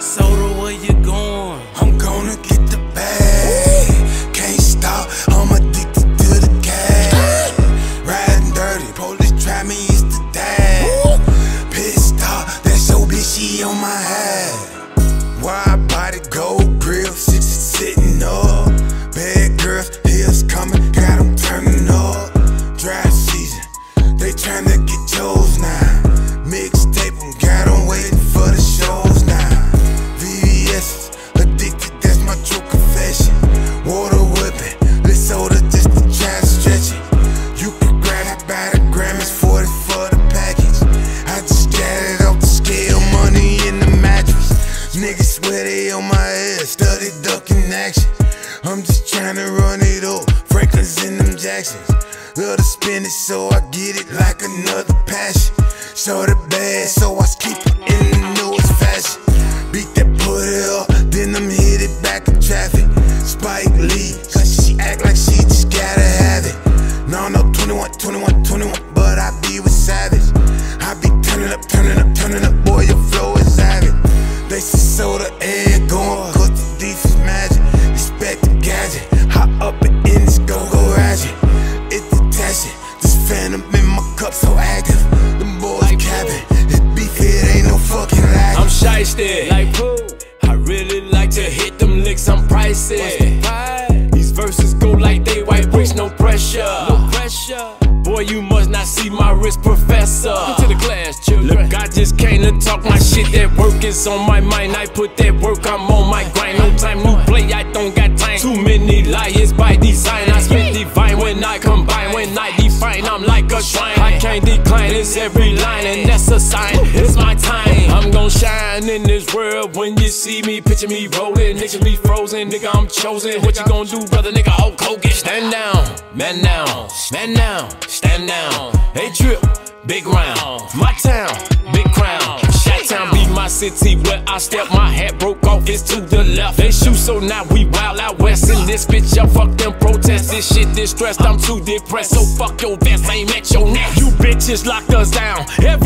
Soda, where you going? I'm gonna get by the gram, it's 40 for the package. I just got it off the scale, money in the mattress. Niggas swear they on my head, study ducking action. I'm just trying to run it up, Franklin's in them Jacksons. Love to spin it so I get it like another passion. So the bad, so I keep Like who? I really like to hit them licks, I'm pricey. These verses go like they white bricks, no pressure. No pressure. Boy, you must not see my wrist, professor. To the class, children. Look, I just came to talk my shit. That work is on my mind. I put that work, I'm on my grind. No time, new play, I don't got time. Too many liars by design. I spit divine when I combine. When I define, I'm like a shrine. I can't decline, it's every line, and that's a sign. It's my time. Gon' shine in this world when you see me. Picture me rolling, niggas be frozen. Nigga, I'm chosen. What you gon' do, brother? Nigga, Hulk Hogan. Stand down, man down, man down, stand down. Hey, trip, big round. My town, big crown. Shot town be my city where I step. My hat broke off, it's to the left. They shoot, so now we wild out west. In this bitch, y'all fuck them protest. This shit distressed, I'm too depressed. So fuck your vest, I ain't at your neck. You bitches locked us down. Everything